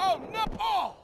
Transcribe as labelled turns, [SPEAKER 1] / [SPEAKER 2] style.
[SPEAKER 1] Oh, no! Oh!